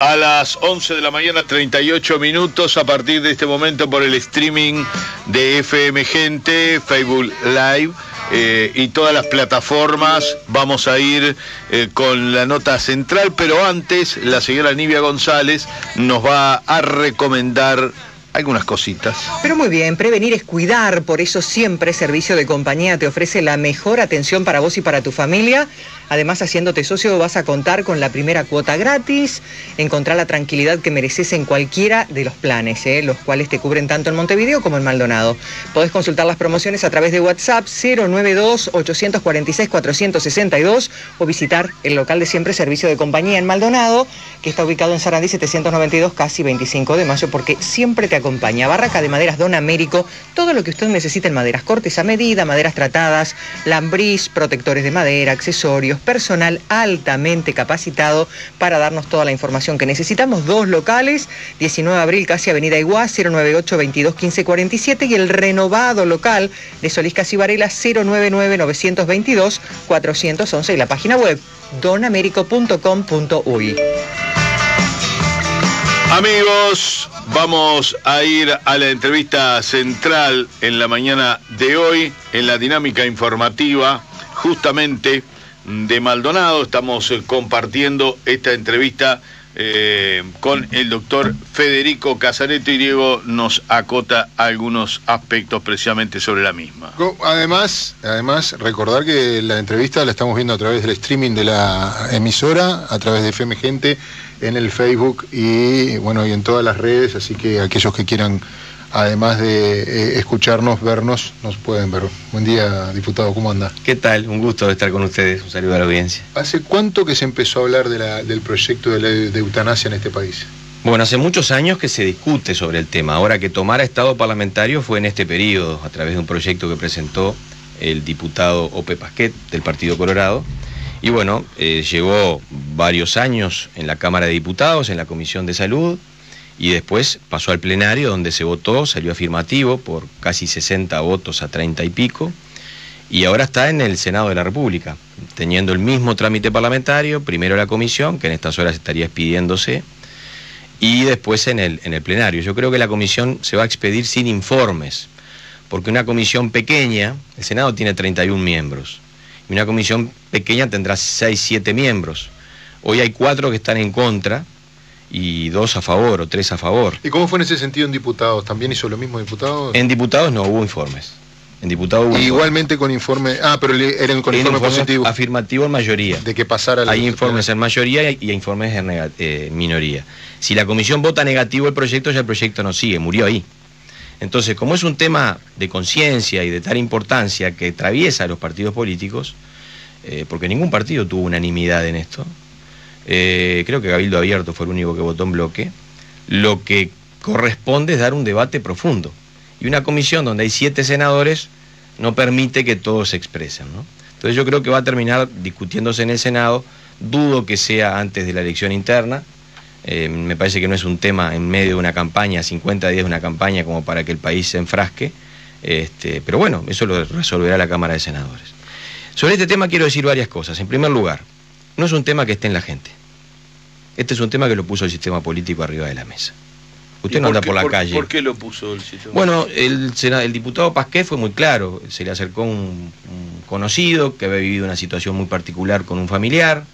A las 11 de la mañana, 38 minutos, a partir de este momento por el streaming de FM Gente, Facebook Live eh, y todas las plataformas. Vamos a ir eh, con la nota central, pero antes la señora Nivia González nos va a recomendar algunas cositas. Pero muy bien, prevenir es cuidar, por eso siempre Servicio de Compañía te ofrece la mejor atención para vos y para tu familia. Además, haciéndote socio vas a contar con la primera cuota gratis, encontrar la tranquilidad que mereces en cualquiera de los planes, ¿eh? los cuales te cubren tanto en Montevideo como en Maldonado. Podés consultar las promociones a través de WhatsApp 092-846-462 o visitar el local de siempre Servicio de Compañía en Maldonado, que está ubicado en Sarandí 792, casi 25 de mayo, porque siempre te acompaña. Barraca de Maderas Don Américo, todo lo que usted necesita en maderas cortes a medida, maderas tratadas, lambrís, protectores de madera, accesorios personal altamente capacitado para darnos toda la información que necesitamos. Dos locales, 19 de abril, casi Avenida Iguá, 098 22 15 47 y el renovado local de Solís Casi Varela, 099 922 411 y la página web donamerico.com.uy. Amigos, vamos a ir a la entrevista central en la mañana de hoy, en la dinámica informativa, justamente de Maldonado. Estamos eh, compartiendo esta entrevista eh, con el doctor Federico Casareto y Diego nos acota algunos aspectos precisamente sobre la misma. Además, además, recordar que la entrevista la estamos viendo a través del streaming de la emisora, a través de FM Gente, en el Facebook y bueno, y en todas las redes, así que aquellos que quieran además de eh, escucharnos, vernos, nos pueden ver. Buen día, diputado, ¿cómo anda? ¿Qué tal? Un gusto estar con ustedes, un saludo a la audiencia. ¿Hace cuánto que se empezó a hablar del proyecto de, de eutanasia en este país? Bueno, hace muchos años que se discute sobre el tema. Ahora que tomara estado parlamentario fue en este periodo, a través de un proyecto que presentó el diputado Ope Pasquet del Partido Colorado. Y bueno, eh, llegó varios años en la Cámara de Diputados, en la Comisión de Salud, y después pasó al plenario donde se votó, salió afirmativo por casi 60 votos a 30 y pico, y ahora está en el Senado de la República, teniendo el mismo trámite parlamentario, primero la comisión, que en estas horas estaría expidiéndose, y después en el, en el plenario. Yo creo que la comisión se va a expedir sin informes, porque una comisión pequeña, el Senado tiene 31 miembros, y una comisión pequeña tendrá 6, 7 miembros. Hoy hay cuatro que están en contra, y dos a favor o tres a favor. ¿Y cómo fue en ese sentido en diputados? ¿También hizo lo mismo diputados? En diputados no hubo informes. En diputados Igualmente con informe. Ah, pero eran con informe, positivo. Afirmativo en mayoría. De que pasara la Hay informes en mayoría y informes en eh, minoría. Si la comisión vota negativo el proyecto, ya el proyecto no sigue, murió ahí. Entonces, como es un tema de conciencia y de tal importancia que atraviesa a los partidos políticos, eh, porque ningún partido tuvo unanimidad en esto, eh, creo que Cabildo Abierto fue el único que votó en bloque, lo que corresponde es dar un debate profundo. Y una comisión donde hay siete senadores no permite que todos se expresen. Entonces yo creo que va a terminar discutiéndose en el Senado, dudo que sea antes de la elección interna, eh, me parece que no es un tema en medio de una campaña, 50 días de una campaña como para que el país se enfrasque, este, pero bueno, eso lo resolverá la Cámara de Senadores. Sobre este tema quiero decir varias cosas. En primer lugar, no es un tema que esté en la gente. Este es un tema que lo puso el sistema político arriba de la mesa. Usted no anda por la calle. ¿Por qué lo puso el sistema? Bueno, el, el diputado Pasqué fue muy claro. Se le acercó un, conocido que había vivido una situación muy particular con un familiar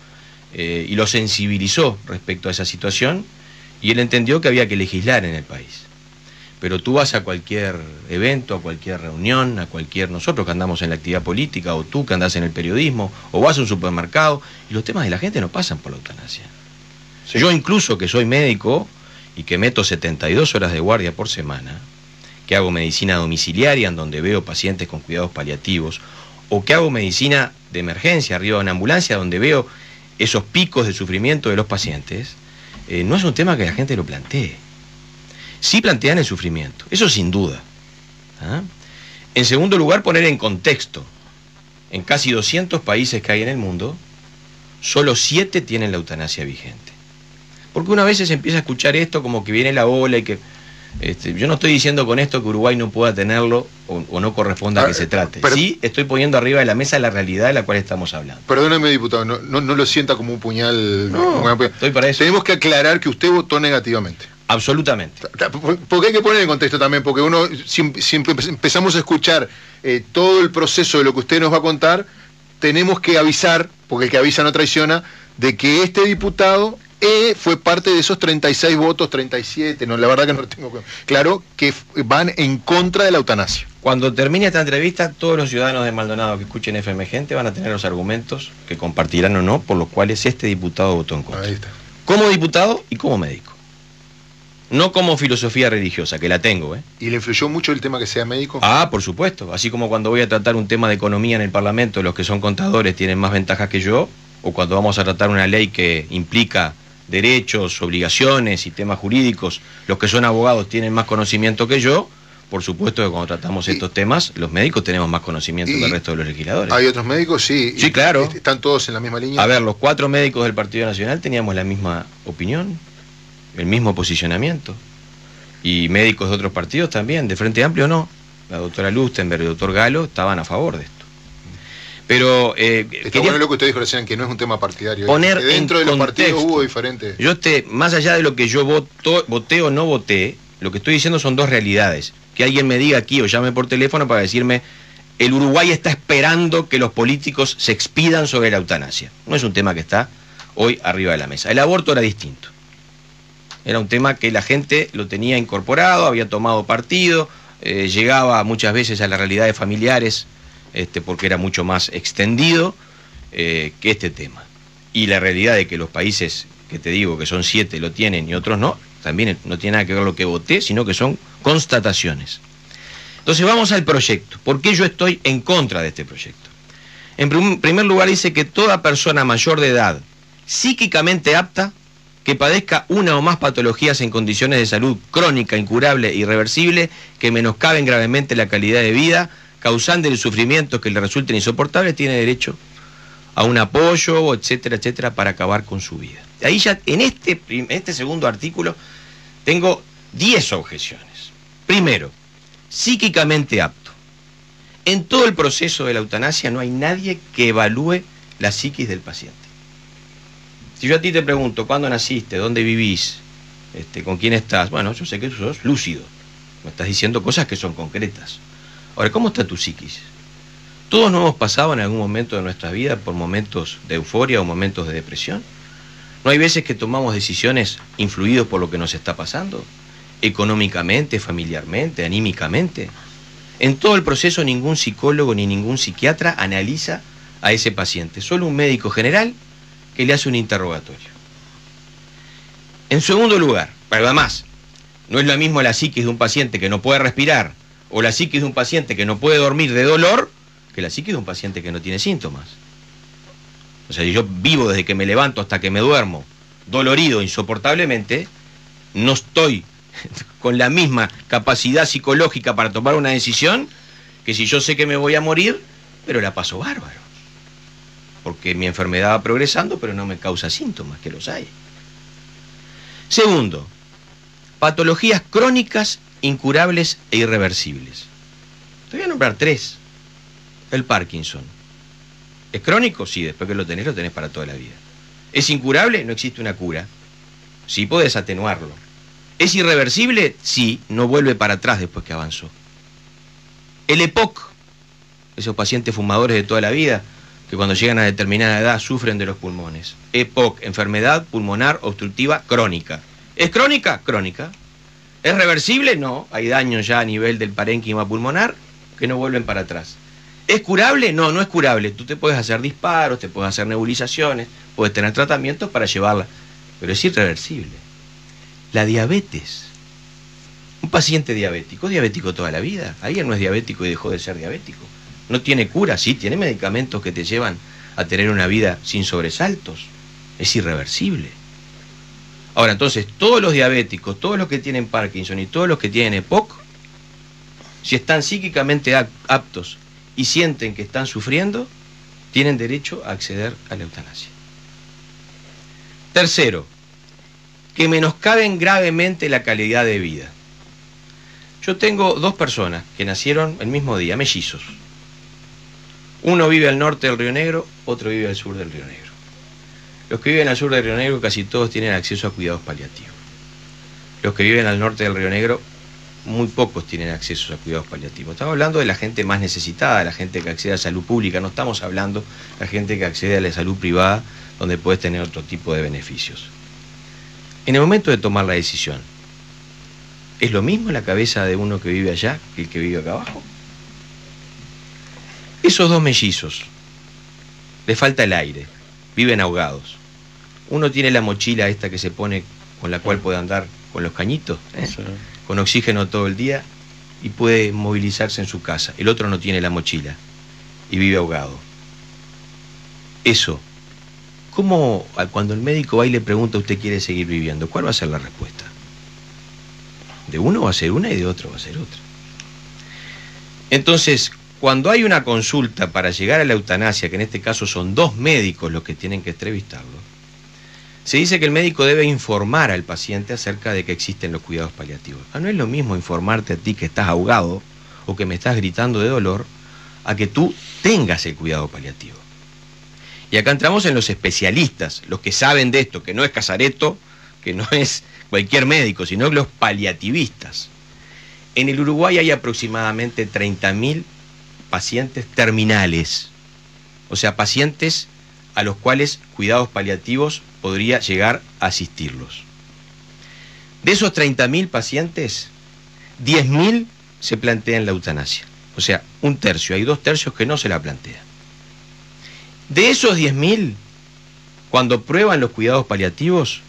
eh, y lo sensibilizó respecto a esa situación y él entendió que había que legislar en el país. Pero tú vas a cualquier evento, a cualquier reunión, a cualquier nosotros que andamos en la actividad política o tú que andas en el periodismo o vas a un supermercado y los temas de la gente no pasan por la eutanasia. Yo incluso que soy médico y que meto 72 horas de guardia por semana, que hago medicina domiciliaria en donde veo pacientes con cuidados paliativos, o que hago medicina de emergencia arriba de una ambulancia donde veo esos picos de sufrimiento de los pacientes, eh, no es un tema que la gente lo plantee. Sí plantean el sufrimiento, eso sin duda. ¿ah? En segundo lugar, poner en contexto. En casi 200 países que hay en el mundo, solo 7 tienen la eutanasia vigente. Porque una vez se empieza a escuchar esto como que viene la ola y que... Este, yo no estoy diciendo con esto que Uruguay no pueda tenerlo o, no corresponda a que Ah, se trate. pero- sí, estoy poniendo arriba de la mesa la realidad de la cual estamos hablando. Perdóneme, diputado, no, no, no lo sienta como un puñal. No, estoy para eso. Tenemos que aclarar que usted votó negativamente. Absolutamente. Porque hay que poner en contexto también, porque uno siempre, siempre empezamos a escuchar eh, todo el proceso de lo que usted nos va a contar, tenemos que avisar, porque el que avisa no traiciona, de que este diputado eh, fue parte de esos 36 votos, 37, no, la verdad que no lo tengo claro, que van en contra de la eutanasia. Cuando termine esta entrevista, todos los ciudadanos de Maldonado que escuchen FM Gente van a tener los argumentos que compartirán o no por los cuales este diputado votó en contra. Ahí está. Como diputado y como médico. No como filosofía religiosa, que la tengo, ¿eh? ¿Y le influyó mucho el tema que sea médico? Ah, por supuesto. Así como cuando voy a tratar un tema de economía en el Parlamento, los que son contadores tienen más ventajas que yo, o cuando vamos a tratar una ley que implica derechos, obligaciones y temas jurídicos, los que son abogados tienen más conocimiento que yo. Por supuesto que cuando tratamos Y- estos temas, los médicos tenemos más conocimiento que el resto de los legisladores. ¿Hay otros médicos? Sí. Sí, claro. ¿Están todos en la misma línea? A ver, los cuatro médicos del Partido Nacional teníamos la misma opinión, el mismo posicionamiento. Y médicos de otros partidos también, de Frente Amplio no. La doctora Lustenberg y el doctor Galo estaban a favor de esto. Pero eh, Está quería- bueno lo que usted dijo recién, que no es un tema partidario. Poner que dentro en de los partidos hubo diferentes. yo te, más allá de lo que yo voto, voté o no voté, lo que estoy diciendo son dos realidades. Que alguien me diga aquí o llame por teléfono para decirme, el Uruguay está esperando que los políticos se expidan sobre la eutanasia. No es un tema que está hoy arriba de la mesa. El aborto era distinto. Era un tema que la gente lo tenía incorporado, había tomado partido, eh, llegaba muchas veces a las realidades familiares, este, porque era mucho más extendido eh, que este tema. Y la realidad de que los países, que te digo que son siete, lo tienen y otros no, también no tiene nada que ver lo que voté, sino que son constataciones. Entonces vamos al proyecto. ¿Por qué yo estoy en contra de este proyecto? En prim- primer lugar dice que toda persona mayor de edad, psíquicamente apta, que padezca una o más patologías en condiciones de salud crónica, incurable irreversible, que menoscaben gravemente la calidad de vida, causando el sufrimiento que le resulten insoportables, tiene derecho a un apoyo, etcétera, etcétera, para acabar con su vida. Ahí ya, en este, este segundo artículo, tengo 10 objeciones. Primero, psíquicamente apto. En todo el proceso de la eutanasia no hay nadie que evalúe la psiquis del paciente. Si yo a ti te pregunto, ¿cuándo naciste? ¿Dónde vivís? Este, ¿Con quién estás? Bueno, yo sé que sos lúcido. Me estás diciendo cosas que son concretas. Ahora, ¿cómo está tu psiquis? Todos nos hemos pasado en algún momento de nuestra vida por momentos de euforia o momentos de depresión. ¿No hay veces que tomamos decisiones influidos por lo que nos está pasando? Económicamente, familiarmente, anímicamente. En todo el proceso ningún psicólogo ni ningún psiquiatra analiza a ese paciente, solo un médico general que le hace un interrogatorio. En segundo lugar, pero además, no es lo mismo la psiquis de un paciente que no puede respirar o la psiquis de un paciente que no puede dormir de dolor que la psiquis de un paciente que no tiene síntomas. O sea, si yo vivo desde que me levanto hasta que me duermo, dolorido insoportablemente, no estoy con la misma capacidad psicológica para tomar una decisión que si yo sé que me voy a morir, pero la paso bárbaro. Porque mi enfermedad va progresando, pero no me causa síntomas, que los hay. Segundo, patologías crónicas, incurables e irreversibles. Te voy a nombrar tres. El Parkinson. ¿Es crónico? Sí, después que lo tenés, lo tenés para toda la vida. ¿Es incurable? No existe una cura. Sí podés atenuarlo. ¿Es irreversible? Sí, no vuelve para atrás después que avanzó. El EPOC, esos pacientes fumadores de toda la vida, que cuando llegan a determinada edad sufren de los pulmones. EPOC, enfermedad pulmonar obstructiva crónica. ¿Es crónica? Crónica. ¿Es reversible? No, hay daños ya a nivel del parénquima pulmonar que no vuelven para atrás. ¿Es curable? No, no es curable. Tú te puedes hacer disparos, te puedes hacer nebulizaciones, puedes tener tratamientos para llevarla, pero es irreversible. La diabetes. Un paciente diabético, ¿es diabético toda la vida? Alguien no es diabético y dejó de ser diabético. No tiene cura, sí, tiene medicamentos que te llevan a tener una vida sin sobresaltos. Es irreversible. Ahora, entonces, todos los diabéticos, todos los que tienen Parkinson y todos los que tienen EPOC, si están psíquicamente ap- aptos y sienten que están sufriendo, tienen derecho a acceder a la eutanasia. Tercero, que menoscaben gravemente la calidad de vida. Yo tengo dos personas que nacieron el mismo día, mellizos. Uno vive al norte del Río Negro, otro vive al sur del Río Negro. Los que viven al sur del Río Negro casi todos tienen acceso a cuidados paliativos. Los que viven al norte del Río Negro, muy pocos tienen acceso a cuidados paliativos. Estamos hablando de la gente más necesitada, la gente que accede a salud pública, no estamos hablando de la gente que accede a la salud privada, donde puedes tener otro tipo de beneficios. En el momento de tomar la decisión, ¿es lo mismo la cabeza de uno que vive allá que el que vive acá abajo? Esos dos mellizos, les falta el aire, viven ahogados. Uno tiene la mochila esta que se pone con la cual puede andar con los cañitos, ¿eh? con oxígeno todo el día y puede movilizarse en su casa. El otro no tiene la mochila y vive ahogado. Eso, ¿cómo cuando el médico va y le pregunta usted quiere seguir viviendo? ¿Cuál va a ser la respuesta? De uno va a ser una y de otro va a ser otra. Entonces, cuando hay una consulta para llegar a la eutanasia, que en este caso son dos médicos los que tienen que entrevistarlo, se dice que el médico debe informar al paciente acerca de que existen los cuidados paliativos. Ah, no es lo mismo informarte a ti que estás ahogado o que me estás gritando de dolor a que tú tengas el cuidado paliativo. Y acá entramos en los especialistas, los que saben de esto, que no es Casareto, que no es cualquier médico, sino los paliativistas. En el Uruguay hay aproximadamente 30.000 pacientes terminales, o sea, pacientes a los cuales cuidados paliativos podría llegar a asistirlos. De esos 30.000 pacientes, 10.000 se plantean la eutanasia. O sea, un tercio, hay dos tercios que no se la plantean. De esos 10.000, cuando prueban los cuidados paliativos,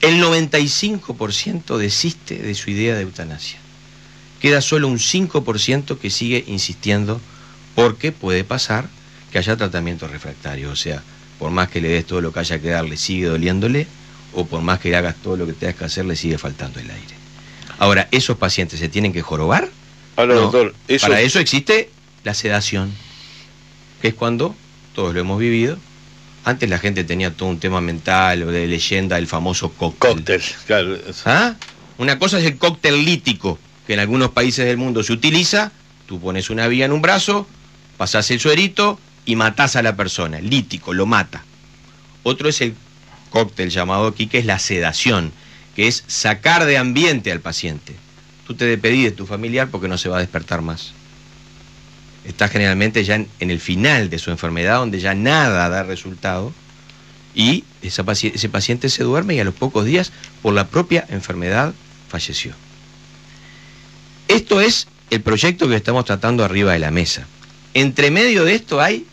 el 95% desiste de su idea de eutanasia queda solo un 5% que sigue insistiendo porque puede pasar que haya tratamiento refractario, o sea, por más que le des todo lo que haya que darle, sigue doliéndole, o por más que le hagas todo lo que tengas que hacer, le sigue faltando el aire. Ahora, ¿esos pacientes se tienen que jorobar? Ahora, doctor, Para eso existe la sedación, que es cuando, todos lo hemos vivido, antes la gente tenía todo un tema mental o de leyenda, el famoso cóctel. Cóctel, claro. ¿Ah? Una cosa es el cóctel lítico, que en algunos países del mundo se utiliza, tú pones una vía en un brazo, pasás el suerito y matás a la persona, lítico, lo mata. Otro es el cóctel llamado aquí, que es la sedación, que es sacar de ambiente al paciente. Tú te despedís de tu familiar porque no se va a despertar más. Está generalmente ya en, el final de su enfermedad, donde ya nada da resultado, y ese paciente se duerme y a los pocos días, por la propia enfermedad, falleció. Esto es el proyecto que estamos tratando arriba de la mesa. Entre medio de esto hay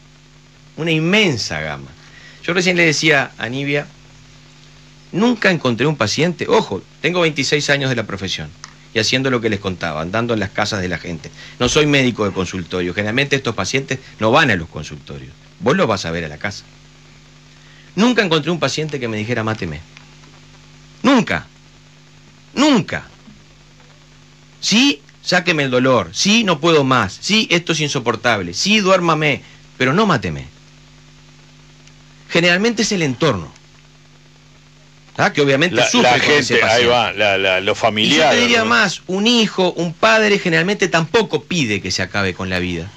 una inmensa gama. Yo recién le decía a Nivia, nunca encontré un paciente, ojo, tengo 26 años de la profesión y haciendo lo que les contaba, andando en las casas de la gente. No soy médico de consultorio, generalmente estos pacientes no van a los consultorios, vos los vas a ver a la casa. Nunca encontré un paciente que me dijera, máteme. Nunca. Nunca. Sí, sáqueme el dolor. Sí, no puedo más. Sí, esto es insoportable. Sí, duérmame. Pero no máteme. Generalmente es el entorno. ¿Ah? Que obviamente la, sufre la gente, ahí va, la, lo familiar. yo te diría más, un hijo, un padre generalmente tampoco pide que se acabe con la vida.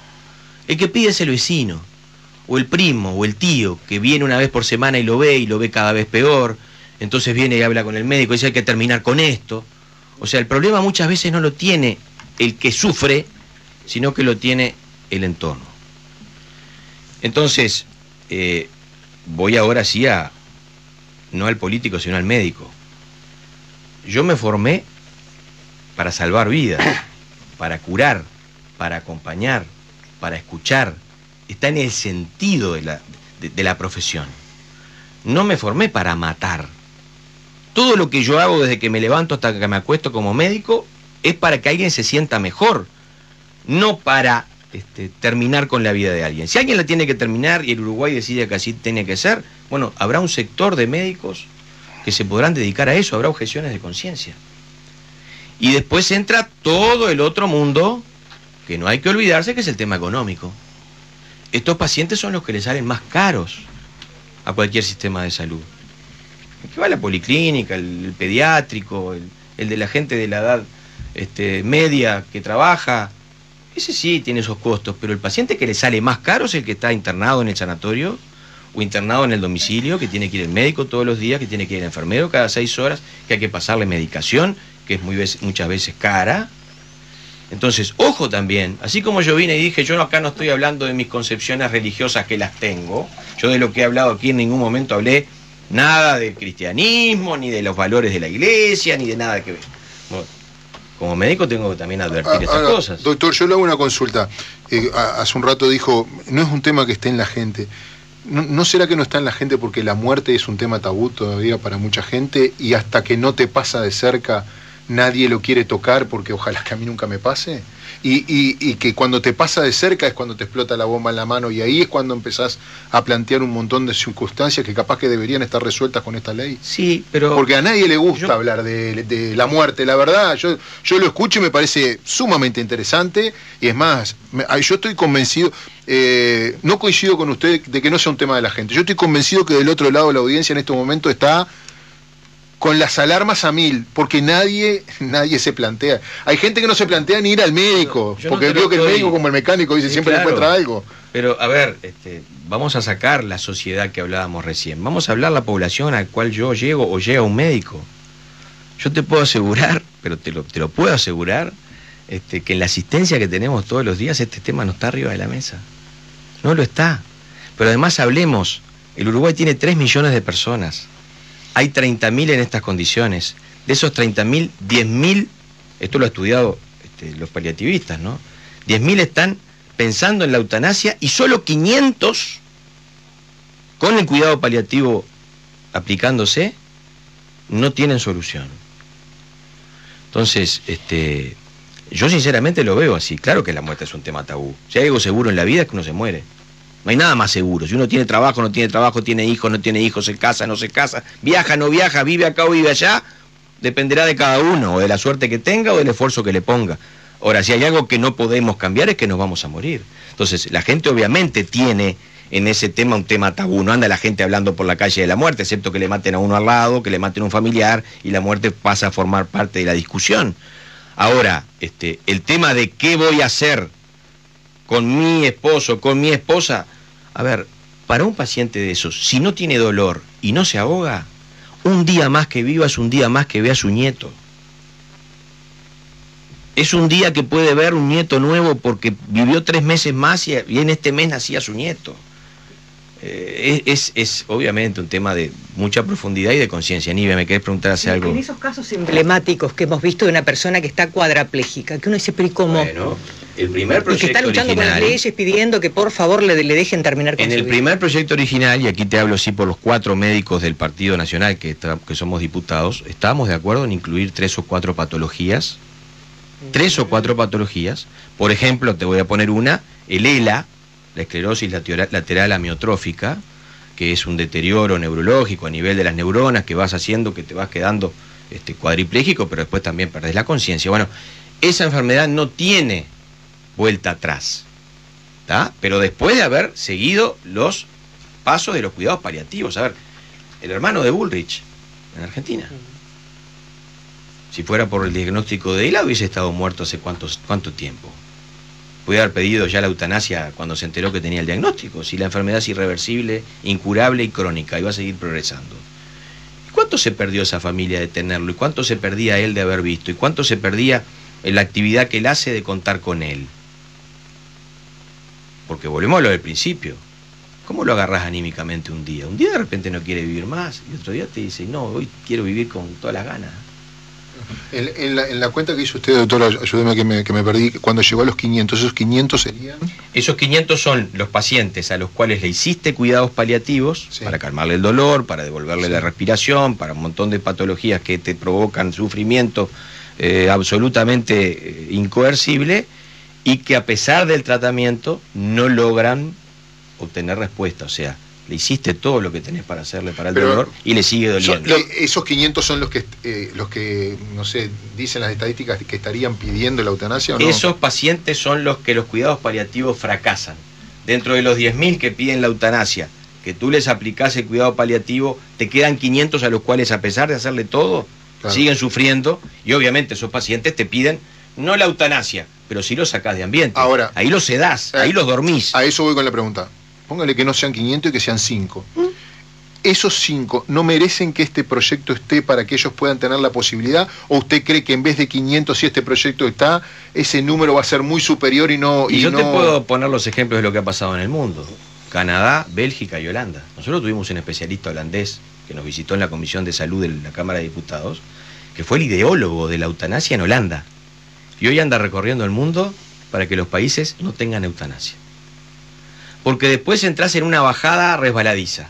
El que pide es el vecino, o el primo, o el tío, que viene una vez por semana y lo ve y lo ve cada vez peor. Entonces viene y habla con el médico y dice hay que terminar con esto. O sea, el problema muchas veces no lo tiene el que sufre, sino que lo tiene el entorno. Entonces, eh, voy ahora sí a, no al político, sino al médico. Yo me formé para salvar vidas, para curar, para acompañar, para escuchar. Está en el sentido de la, de la profesión. No me formé para matar. Todo lo que yo hago desde que me levanto hasta que me acuesto como médico es para que alguien se sienta mejor, no para este, terminar con la vida de alguien. Si alguien la tiene que terminar y el Uruguay decide que así tiene que ser, bueno, habrá un sector de médicos que se podrán dedicar a eso, habrá objeciones de conciencia. Y después entra todo el otro mundo, que no hay que olvidarse, que es el tema económico. Estos pacientes son los que le salen más caros a cualquier sistema de salud que va la policlínica, el, pediátrico, el, de la gente de la edad este, media que trabaja, ese sí tiene esos costos, pero el paciente que le sale más caro es el que está internado en el sanatorio o internado en el domicilio, que tiene que ir al médico todos los días, que tiene que ir al enfermero cada seis horas, que hay que pasarle medicación, que es muy muchas veces cara. Entonces, ojo también, así como yo vine y dije, yo acá no estoy hablando de mis concepciones religiosas que las tengo, yo de lo que he hablado aquí en ningún momento hablé nada del cristianismo, ni de los valores de la iglesia, ni de nada que ver como médico tengo que también advertir ah, estas cosas. Doctor, yo le hago una consulta. Eh, hace un rato dijo, no es un tema que esté en la gente. ¿No, será que no está en la gente porque la muerte es un tema tabú todavía para mucha gente y hasta que no te pasa de cerca nadie lo quiere tocar porque ojalá que a mí nunca me pase? y, que cuando te pasa de cerca es cuando te explota la bomba en la mano y ahí es cuando empezás a plantear un montón de circunstancias que capaz que deberían estar resueltas con esta ley. Sí, pero... Porque a nadie le gusta hablar de, la muerte, la verdad, yo, yo lo escucho y me parece sumamente interesante y es más, yo estoy convencido, eh, no coincido con usted de que no sea un tema de la gente, yo estoy convencido que del otro lado de la audiencia en este momento está con las alarmas a mil, porque nadie, nadie se plantea. Hay gente que no se plantea ni ir al médico, porque creo que el médico como el mecánico dice siempre encuentra algo. Pero a ver, este, vamos a sacar la sociedad que hablábamos recién, vamos a hablar la población al cual yo llego o llega un médico. Yo te puedo asegurar, pero te lo, te lo puedo asegurar, este, que en la asistencia que tenemos todos los días este tema no está arriba de la mesa. No lo está. Pero además hablemos, el Uruguay tiene 3 millones de personas hay 30.000 en estas condiciones. De esos 30.000, 10.000, esto lo han estudiado este, los paliativistas, ¿no? 10.000 están pensando en la eutanasia y solo 500 con el cuidado paliativo aplicándose no tienen solución. Entonces, este, yo sinceramente lo veo así. Claro que la muerte es un tema tabú. Si hay algo seguro en la vida es que uno se muere. No hay nada más seguro. Si uno tiene trabajo, no tiene trabajo, tiene hijos, no tiene hijos, se casa, no se casa, viaja, no viaja, vive acá o vive allá, dependerá de cada uno, o de la suerte que tenga o del esfuerzo que le ponga. Ahora, si hay algo que no podemos cambiar es que nos vamos a morir. Entonces, la gente obviamente tiene en ese tema un tema tabú. No anda la gente hablando por la calle de la muerte, excepto que le maten a uno al lado, que le maten a un familiar y la muerte pasa a formar parte de la discusión. Ahora, este, el tema de qué voy a hacer con mi esposo, con mi esposa, a ver, para un paciente de esos, si no tiene dolor y no se ahoga, un día más que viva es un día más que ve a su nieto. Es un día que puede ver un nieto nuevo porque vivió tres meses más y en este mes nacía su nieto. Eh, es, es, obviamente un tema de mucha profundidad y de conciencia. Nive, ¿me querés preguntar hace algo? En esos casos emblemáticos que hemos visto de una persona que está cuadraplégica, que uno dice, pero cómo? Bueno, el primer proyecto y que está luchando con las leyes pidiendo que por favor le, le dejen terminar con En el primer proyecto original, y aquí te hablo sí por los cuatro médicos del Partido Nacional que, que somos diputados, estábamos de acuerdo en incluir tres o cuatro patologías, tres o cuatro patologías. Por ejemplo, te voy a poner una, el ELA, la esclerosis lateral amiotrófica, que es un deterioro neurológico a nivel de las neuronas que vas haciendo que te vas quedando este, cuadripléjico, pero después también perdés la conciencia. Bueno, esa enfermedad no tiene vuelta atrás, pero después de haber seguido los pasos de los cuidados paliativos. A ver, el hermano de Bullrich en Argentina. Si fuera por el diagnóstico de él, hubiese estado muerto hace cuántos, cuánto tiempo puede haber pedido ya la eutanasia cuando se enteró que tenía el diagnóstico, si la enfermedad es irreversible, incurable y crónica y va a seguir progresando. ¿Cuánto se perdió esa familia de tenerlo? ¿Y cuánto se perdía él de haber visto? ¿Y cuánto se perdía en la actividad que él hace de contar con él? Porque volvemos a lo del principio. ¿Cómo lo agarras anímicamente un día? Un día de repente no quiere vivir más y otro día te dice, no, hoy quiero vivir con todas las ganas. En, la, cuenta que hizo usted, doctor, ayúdeme que me, que me perdí, cuando llegó a los 500, ¿esos 500 serían? Esos 500 son los pacientes a los cuales le hiciste cuidados paliativos para calmarle el dolor, para devolverle la respiración, para un montón de patologías que te provocan sufrimiento eh, absolutamente eh, incoercible y que a pesar del tratamiento no logran obtener respuesta. O sea, le hiciste todo lo que tenés para hacerle para el dolor y le sigue doliendo. esos 500 son los que, eh, los que, no sé, dicen las estadísticas que estarían pidiendo la eutanasia o no? Esos pacientes son los que los cuidados paliativos fracasan. Dentro de los 10.000 que piden la eutanasia, que tú les aplicás el cuidado paliativo, te quedan 500 a los cuales a pesar de hacerle todo, siguen sufriendo y obviamente esos pacientes te piden no la eutanasia, pero sí los sacás de ambiente. Ahora, ahí los sedás, ahí los dormís. A eso voy con la pregunta. Póngale que no sean 500 y que sean 5. ¿Esos 5 no merecen que este proyecto esté para que ellos puedan tener la posibilidad? ¿O usted cree que en vez de 500, si este proyecto está, ese número va a ser muy superior y no... Y, yo te puedo poner los ejemplos de lo que ha pasado en el mundo. Canadá, Bélgica y Holanda. Nosotros tuvimos un especialista holandés que nos visitó en la Comisión de Salud de la Cámara de Diputados, que fue el ideólogo de la eutanasia en Holanda. Y hoy anda recorriendo el mundo para que los países no tengan eutanasia. Porque después entras en una bajada resbaladiza.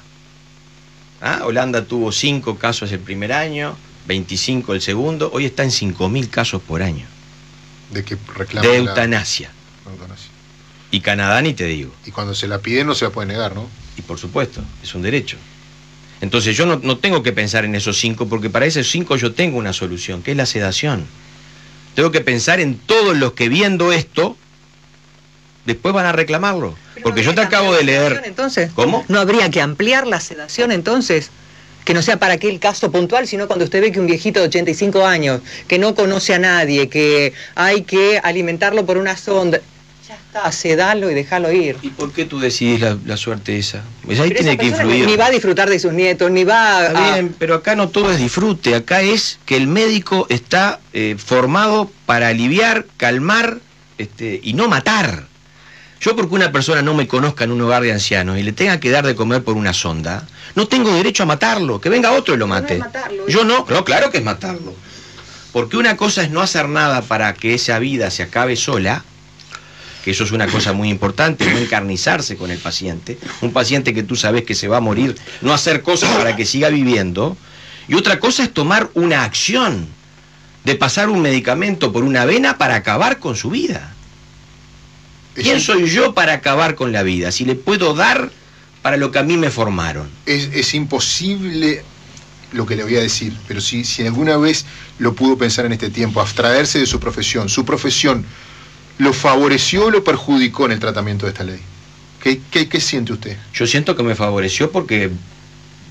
¿Ah? Holanda tuvo 5 casos el primer año, 25 el segundo, hoy está en 5.000 casos por año. De que De eutanasia. Y Canadá ni te digo. Y cuando se la piden no se la puede negar, ¿no? Y por supuesto, es un derecho. Entonces yo no, no tengo que pensar en esos cinco, porque para esos cinco yo tengo una solución, que es la sedación. Tengo que pensar en todos los que viendo esto, después van a reclamarlo. Porque yo te acabo de leer. Entonces, ¿Cómo? ¿No habría que ampliar la sedación entonces? Que no sea para aquel caso puntual, sino cuando usted ve que un viejito de 85 años, que no conoce a nadie, que hay que alimentarlo por una sonda. Ya está, sedalo y déjalo ir. ¿Y por qué tú decidís la, suerte esa? Pues ahí tiene que influir. Ni va a disfrutar de sus nietos, ni va a... bien, pero acá no todo es disfrute, acá es que el médico está eh, formado para aliviar, calmar este, y no matar. Yo porque una persona no me conozca en un hogar de ancianos y le tenga que dar de comer por una sonda, no tengo derecho a matarlo, que venga otro y lo mate. Yo no, no, claro que es matarlo. Porque una cosa es no hacer nada para que esa vida se acabe sola, eso es una cosa muy importante, no encarnizarse con el paciente, un paciente que tú sabes que se va a morir, no hacer cosas para que siga viviendo, y otra cosa es tomar una acción de pasar un medicamento por una vena para acabar con su vida. ¿Quién soy yo para acabar con la vida? Si le puedo dar para lo que a mí me formaron. Es, imposible lo que le voy a decir, pero si, si alguna vez lo pudo pensar en este tiempo, abstraerse de su profesión, su profesión lo favoreció o lo perjudicó en el tratamiento de esta ley. ¿Qué, qué, siente usted? Yo siento que me favoreció porque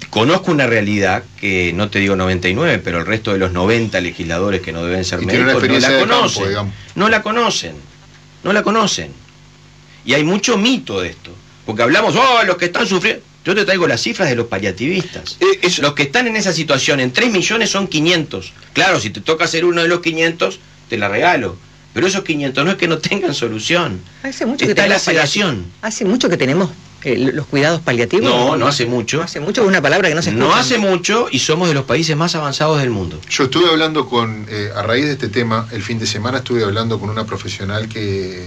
conozco una realidad que no te digo 99, pero el resto de los 90 legisladores que no deben ser médicos no la conocen. no la conocen. No la conocen. Y hay mucho mito de esto. Porque hablamos, oh, los que están sufriendo. Yo te traigo las cifras de los paliativistas. Eh, los que están en esa situación, en 3 millones son 500. Claro, si te toca ser uno de los 500, te la regalo. Pero esos 500 no es que no tengan solución. Hace mucho Está que la sedación. Hace mucho que tenemos eh, los cuidados paliativos. No, no hace mucho. hace mucho, es una palabra que no se escucha. No hace mucho y somos de los países más avanzados del mundo. Yo estuve hablando con, eh, a raíz de este tema, el fin de semana estuve hablando con una profesional que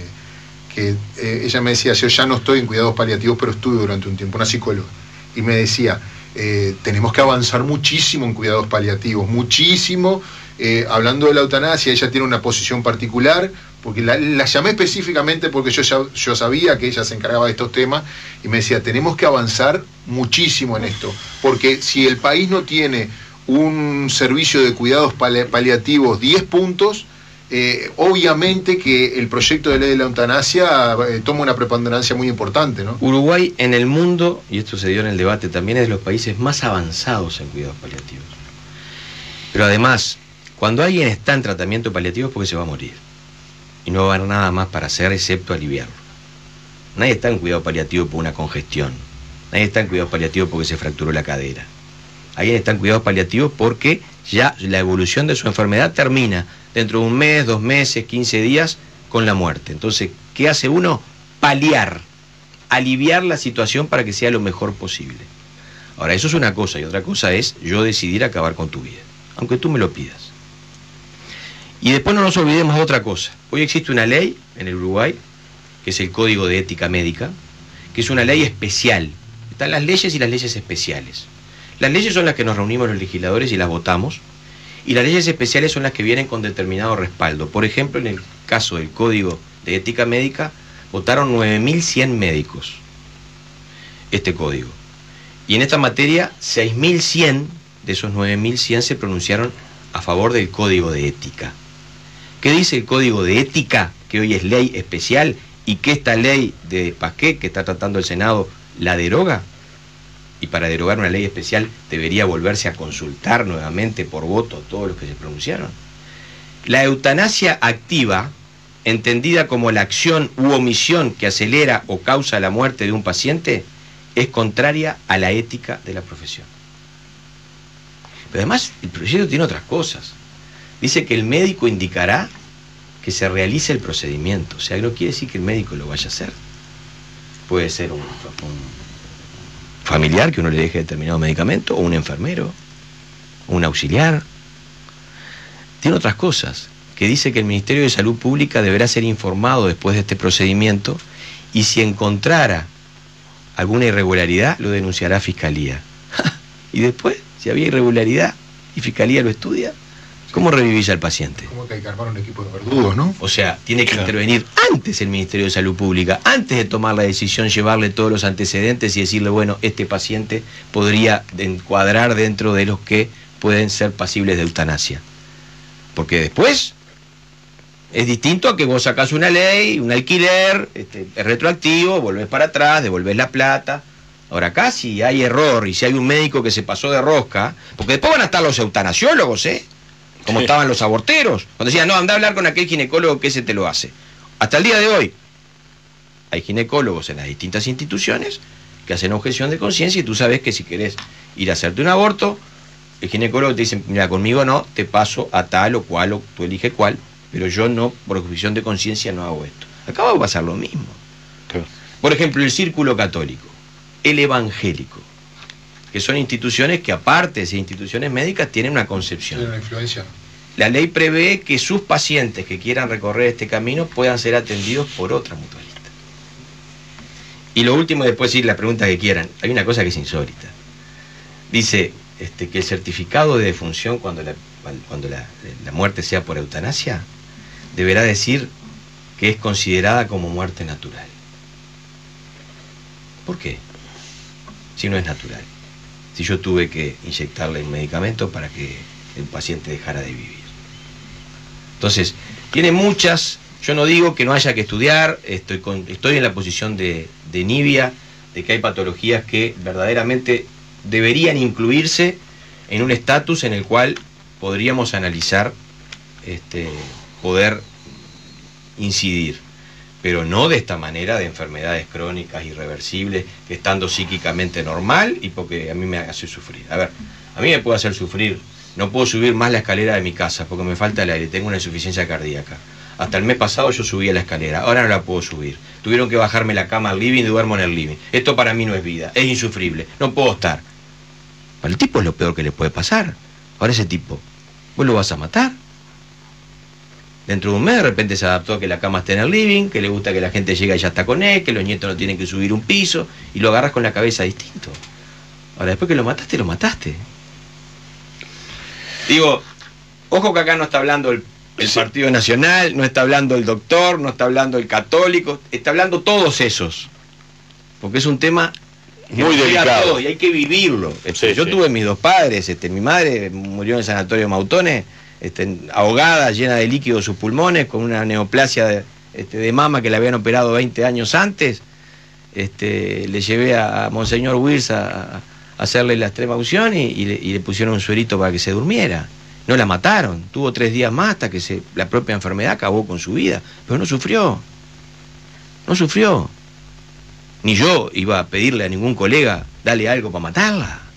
que eh, ella me decía, yo ya no estoy en cuidados paliativos, pero estuve durante un tiempo, una psicóloga, y me decía, eh, tenemos que avanzar muchísimo en cuidados paliativos, muchísimo. Eh, hablando de la eutanasia, ella tiene una posición particular, porque la, llamé específicamente porque yo, yo sabía que ella se encargaba de estos temas, y me decía, tenemos que avanzar muchísimo en esto, porque si el país no tiene un servicio de cuidados paliativos 10 puntos, eh, obviamente que el proyecto de ley de la eutanasia eh, toma una preponderancia muy importante. ¿no? Uruguay en el mundo, y esto se dio en el debate, también es de los países más avanzados en cuidados paliativos. Pero además, cuando alguien está en tratamiento paliativo es porque se va a morir. Y no va a haber nada más para hacer excepto aliviarlo. Nadie está en cuidado paliativo por una congestión. Nadie está en cuidado paliativo porque se fracturó la cadera. Alguien está en cuidados paliativos porque ya la evolución de su enfermedad termina dentro de un mes, dos meses, 15 días con la muerte. Entonces, ¿qué hace uno? Paliar, aliviar la situación para que sea lo mejor posible. Ahora, eso es una cosa y otra cosa es yo decidir acabar con tu vida, aunque tú me lo pidas. Y después no nos olvidemos de otra cosa. Hoy existe una ley en el Uruguay, que es el Código de Ética Médica, que es una ley especial. Están las leyes y las leyes especiales. Las leyes son las que nos reunimos los legisladores y las votamos, y las leyes especiales son las que vienen con determinado respaldo. Por ejemplo, en el caso del Código de Ética Médica, votaron 9.100 médicos este código. Y en esta materia, 6.100 de esos 9.100 se pronunciaron a favor del Código de Ética. ¿Qué dice el Código de Ética, que hoy es ley especial, y que esta ley de Pasqué, que está tratando el Senado, la deroga? y para derogar una ley especial debería volverse a consultar nuevamente por voto todos los que se pronunciaron. La eutanasia activa, entendida como la acción u omisión que acelera o causa la muerte de un paciente, es contraria a la ética de la profesión. Pero además el proyecto tiene otras cosas. Dice que el médico indicará que se realice el procedimiento. O sea, no quiere decir que el médico lo vaya a hacer. Puede ser un, familiar que uno le deje determinado medicamento, o un enfermero, o un auxiliar. Tiene otras cosas, que dice que el Ministerio de Salud Pública deberá ser informado después de este procedimiento y si encontrara alguna irregularidad, lo denunciará a Fiscalía. y después, si había irregularidad y Fiscalía lo estudia, ¿Cómo revivís al paciente? ¿Cómo que hay que armar un equipo de verdugos, no? O sea, tiene que intervenir antes el Ministerio de Salud Pública, antes de tomar la decisión, llevarle todos los antecedentes y decirle, bueno, este paciente podría encuadrar dentro de los que pueden ser pasibles de eutanasia. Porque después es distinto a que vos sacás una ley, un alquiler, este, es retroactivo, volvés para atrás, devolvés la plata. Ahora acá si hay error y si hay un médico que se pasó de rosca, porque después van a estar los eutanasiólogos, ¿eh? Como estaban los aborteros, cuando decían, no, anda a hablar con aquel ginecólogo que ese te lo hace. Hasta el día de hoy, hay ginecólogos en las distintas instituciones que hacen objeción de conciencia y tú sabes que si querés ir a hacerte un aborto, el ginecólogo te dice, mira, conmigo no, te paso a tal o cual, o tú eliges cuál, pero yo no, por objeción de conciencia, no hago esto. Acaba de pasar lo mismo. Por ejemplo, el círculo católico, el evangélico que son instituciones que aparte de ser instituciones médicas tienen una concepción. Tienen una influencia. La ley prevé que sus pacientes que quieran recorrer este camino puedan ser atendidos por otra mutualista. Y lo último, después ir la pregunta que quieran, hay una cosa que es insólita. Dice este, que el certificado de defunción cuando, la, la muerte sea por eutanasia deberá decir que es considerada como muerte natural. ¿Por qué? Si no es natural si yo tuve que inyectarle un medicamento para que el paciente dejara de vivir. Entonces, tiene muchas, yo no digo que no haya que estudiar, estoy, en la posición de, de Nibia, de que hay patologías que verdaderamente deberían incluirse en un estatus en el cual podríamos analizar este, poder incidir pero no de esta manera de enfermedades crónicas irreversibles, que estando psíquicamente normal y porque a mí me hace sufrir. A ver, a mí me puede hacer sufrir, no puedo subir más la escalera de mi casa porque me falta el aire, tengo una insuficiencia cardíaca. Hasta el mes pasado yo subía la escalera, ahora no la puedo subir. Tuvieron que bajarme la cama al living y duermo en el living. Esto para mí no es vida, es insufrible, no puedo estar. Para el tipo es lo peor que le puede pasar. Ahora ese tipo, ¿vos lo vas a matar? Dentro de un mes de repente se adaptó a que la cama esté en el living, que le gusta que la gente llegue y ya está con él, que los nietos no tienen que subir un piso, y lo agarras con la cabeza distinto. Ahora, después que lo mataste, lo mataste. Digo, ojo que acá no está hablando el, Partido Nacional, no está hablando el doctor, no está hablando el católico, está hablando todos esos. Porque es un tema muy delicado y hay que vivirlo. Este, yo tuve mis dos padres, este, mi madre murió en el sanatorio Mautones este, ahogada, llena de líquido sus pulmones, con una neoplasia de, este, de mama que le habían operado 20 años antes. Este, le llevé a, Monseñor Wills a, hacerle la extrema unción y, le, pusieron un suerito para que se durmiera. No la mataron, tuvo tres días más hasta que se, la propia enfermedad acabó con su vida, pero no sufrió. No sufrió. Ni yo iba a pedirle a ningún colega, dale algo para matarla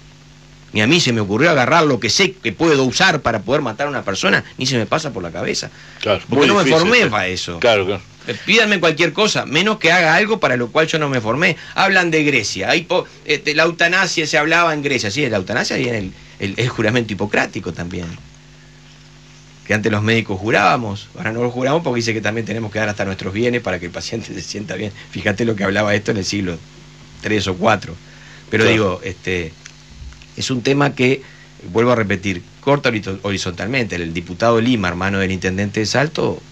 ni a mí se me ocurrió agarrar lo que sé que puedo usar para poder matar a una persona, ni se me pasa por la cabeza. Claro, Porque no me formé para eso. Claro, claro. Eh, pídanme cualquier cosa, menos que haga algo para lo cual yo no me formé. Hablan de Grecia. Hay este, la eutanasia se hablaba en Grecia. Sí, la eutanasia y en el, el, juramento hipocrático también. Que antes los médicos jurábamos, ahora no lo juramos porque dice que también tenemos que dar hasta nuestros bienes para que el paciente se sienta bien. Fíjate lo que hablaba esto en el siglo III o IV. Pero digo, este, es un tema que, vuelvo a repetir, corta horizontalmente. El diputado Lima, hermano del intendente de Salto,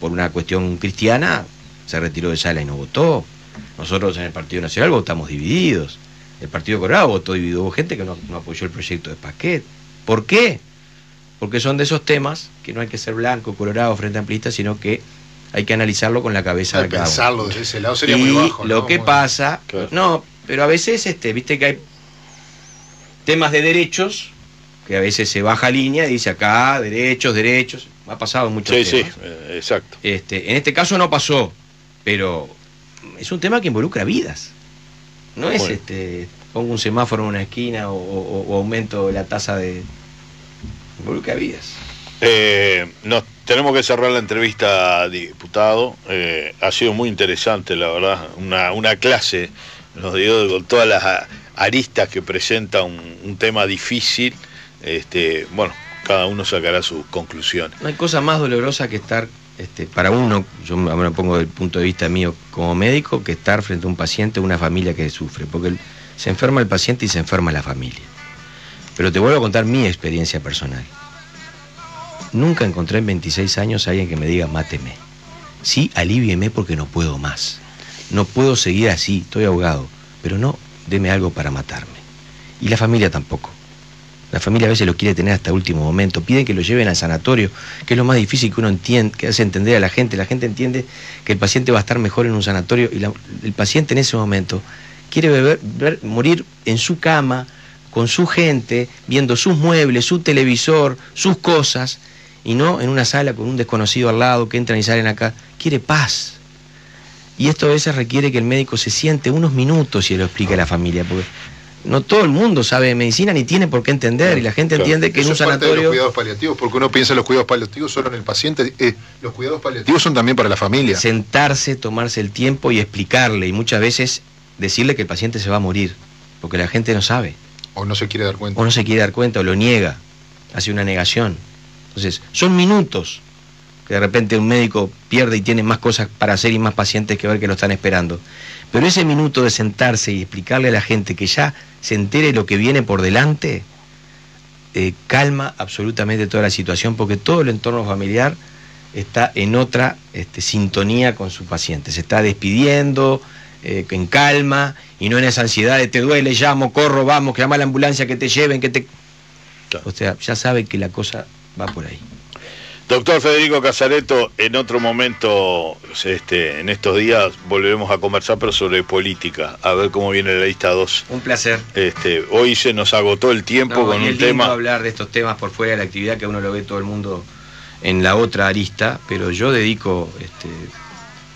por una cuestión cristiana, se retiró de sala y no votó. Nosotros en el Partido Nacional votamos divididos. El Partido Colorado votó dividido. Hubo gente que no, apoyó el proyecto de Paquet. ¿Por qué? Porque son de esos temas que no hay que ser blanco, colorado, frente amplista, sino que hay que analizarlo con la cabeza de cada pensarlo desde ese lado sería muy bajo. Lo que pasa, no, pero a veces, este, viste que hay temas de derechos, que a veces se baja línea y dice acá, derechos, derechos. Ha pasado en muchos Sí, temas. sí, eh, exacto. Este, en este caso no pasó, pero es un tema que involucra vidas. No es este pongo un semáforo en una esquina o, o- o aumento la tasa de. involucra vidas. Eh, nos tenemos que cerrar la entrevista, diputado. Eh, ha sido muy interesante, la verdad. Una, una clase, nos dio con todas las aristas que presenta un, un tema difícil. Este, bueno, cada uno sacará sus conclusiones. No hay cosa más dolorosa que estar, este, para uno, yo me lo pongo del punto de vista mío como médico, que estar frente a un paciente, una familia que sufre, porque se enferma el paciente y se enferma la familia. Pero te vuelvo a contar mi experiencia personal. Nunca encontré en 26 años a alguien que me diga máteme. Sí, alivieme porque no puedo más. No puedo seguir así, estoy ahogado. Pero no, deme algo para matarme. Y la familia tampoco. La familia a veces lo quiere tener hasta último momento. Piden que lo lleven al sanatorio, que es lo más difícil que uno entiende, que hace entender a la gente. La gente entiende que el paciente va a estar mejor en un sanatorio y el paciente en ese momento quiere beber- ver- morir en su cama, con su gente, viendo sus muebles, su televisor, sus cosas, y no en una sala con un desconocido al lado que entran y salen acá. Quiere paz. Y esto a veces requiere que el médico se siente unos minutos y lo explique a la familia, no todo el mundo sabe de medicina ni tiene por qué entender, y la gente Claro. entiende que en Eso un es parte de los cuidados paliativos, porque uno piensa en los cuidados paliativos solo en el paciente. eh, los cuidados paliativos son también para la familia. sentarse, tomarse el tiempo y explicarle, y muchas veces decirle que el paciente se va a morir, porque la gente no sabe, O no se quiere dar cuenta. o no se quiere dar cuenta, o lo niega, hace una negación. Entonces, son minutos que de repente un médico pierde y tiene más cosas para hacer y más pacientes que ver que lo están esperando. Pero ese minuto de sentarse y explicarle a la gente que ya se entere lo que viene por delante, eh, calma absolutamente toda la situación, porque todo el entorno familiar está en otra este, sintonía con su paciente. Se está despidiendo eh, en calma y no en esa ansiedad de te duele, llamo, corro, vamos, que llama a la ambulancia, que te lleven, que te... O sea, ya sabe que la cosa va por ahí. Doctor Federico Casareto, en otro momento, este, en estos días, volveremos a conversar, pero sobre política, a ver cómo viene la lista 2. Un placer. Este, hoy se nos agotó el tiempo No, con un tema. hablar de estos temas por fuera de la actividad que uno lo ve todo el mundo en la otra arista, pero yo dedico este,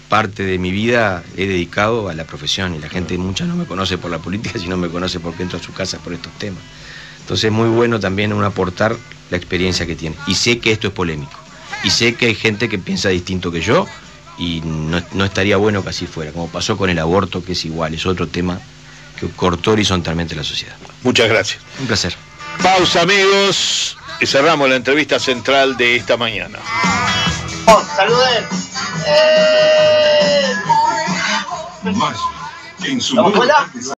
parte de mi vida, he dedicado a la profesión y la gente mucha no me conoce por la política, sino me conoce porque entro a su casa por estos temas. Entonces es muy bueno también uno aportar la experiencia que tiene. Y sé que esto es polémico. Y sé que hay gente que piensa distinto que yo y no, no estaría bueno que así fuera, como pasó con el aborto, que es igual, es otro tema que cortó horizontalmente la sociedad. Muchas gracias. Un placer. Pausa, amigos, y cerramos la entrevista central de esta mañana. ¡Saluden! ¡Eh! Más en su